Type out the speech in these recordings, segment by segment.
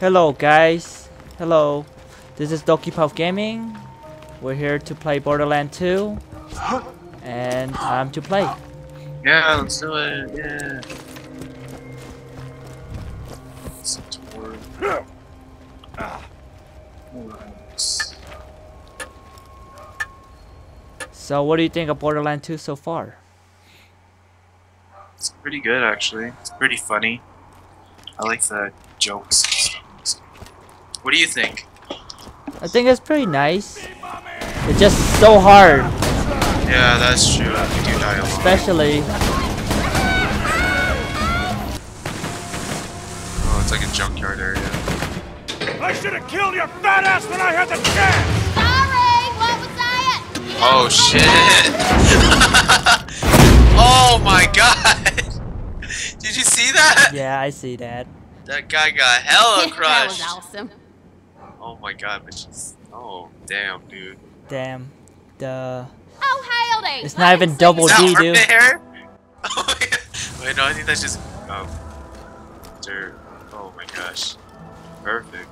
Hello guys. Hello. This is Doki Puff Gaming. We're here to play Borderland 2. And time to play. Yeah, let's do it. Yeah. It's a tour. Alright. So what do you think of Borderland 2 so far? It's pretty good actually. It's pretty funny. I like the jokes. And stuff. What do you think? I think it's pretty nice. It's just so hard. Yeah, that's true. You do die a lot. Especially Oh, it's like a junkyard area. I should have killed your fat ass when I had the chance! Sorry, what was that? Oh shit! oh my god! Did you see that? Yeah, I see that. That guy got hella that was awesome. Oh my god, but she's. Oh damn, dude. Damn. The Oh, howdy. It's not even double Is D, dude. right? Oh my god. Wait, no, I think that's just. Oh. Dirt. Oh my gosh. Perfect.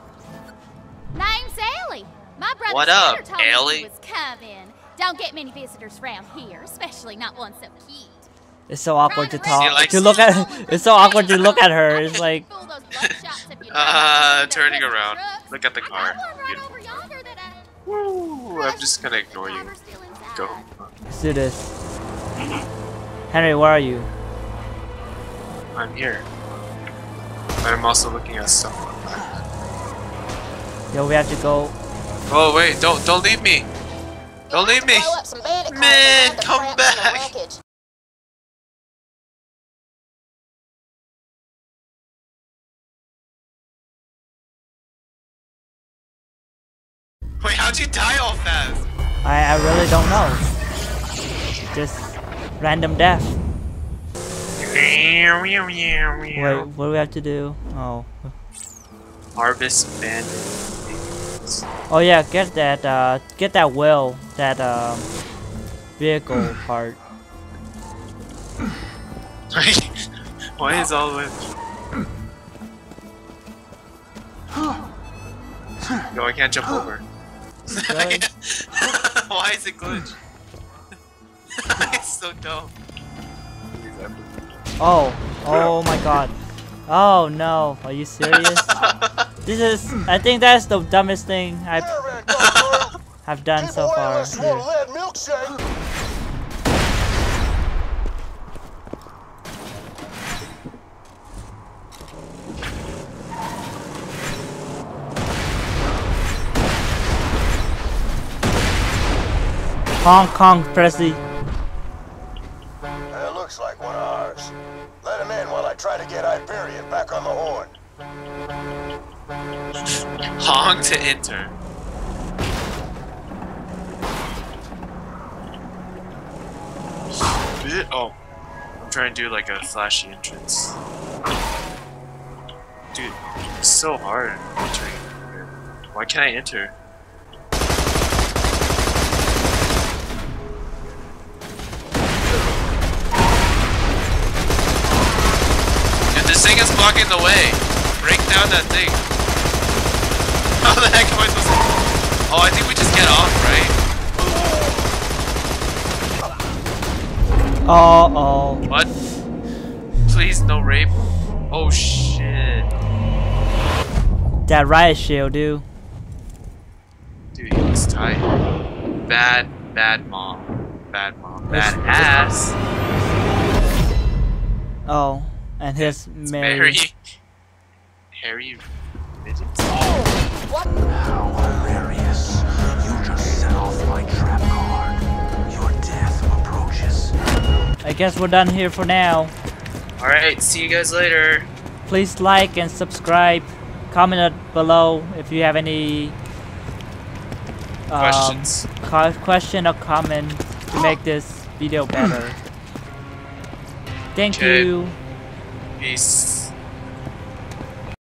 Name's Ellie. My brother What up, Skinner told me Ellie? he was coming. Don't get many visitors around here, especially not one so cute. It's so awkward to talk. To look at it's so awkward to look at her. It's like Fool those buckshots if you Uh, turning around. Look at the car. got one right Beautiful. over yonder that I- Woo! I'm just gonna ignore you. Driver's still inside. Go. let's do this. Henry, where are you? I'm here. But I'm also looking at someone. Yo, we have to go. Oh wait, don't don't leave me! Don't leave me! Blow up some bandit cars Man, and wind up come trapped in the back. Wait, how'd you die all fast? I I really don't know. Just random death. Wait, what do we have to do? Oh. Harvest bandit. Oh yeah, get that uh get that wheel, that um vehicle part. Why is all the way? No, I can't jump over. Really? Why is it glitch? it's so dumb. Oh, oh my god. Oh no, are you serious? This is, I think that's the dumbest thing I have done so far. Hong Kong, Presley. That looks like one of ours. Let him in while I try to get Hyperion back on the horn. Hong to enter. Bit- Oh, I'm trying to do like a flashy entrance. Dude, it's so hard entering. Why can't I enter? Blocking the way. Break down that thing. How the heck am I supposed to? Oh, I think we just get off, right? Oh, oh. What? Please, no rape. Oh shit. That riot shield, dude. Dude, he looks tight. Bad, bad mom. Bad mom. Bad ass. Oh, and his Mary. Mary. Harry. Midgets? How hilarious. You just set off my trap card. Your death approaches. I guess we're done here for now. Alright, see you guys later. Please like and subscribe. Comment below if you have any um, Questions. question or comment to make this video better. Thank Okay. you. Peace.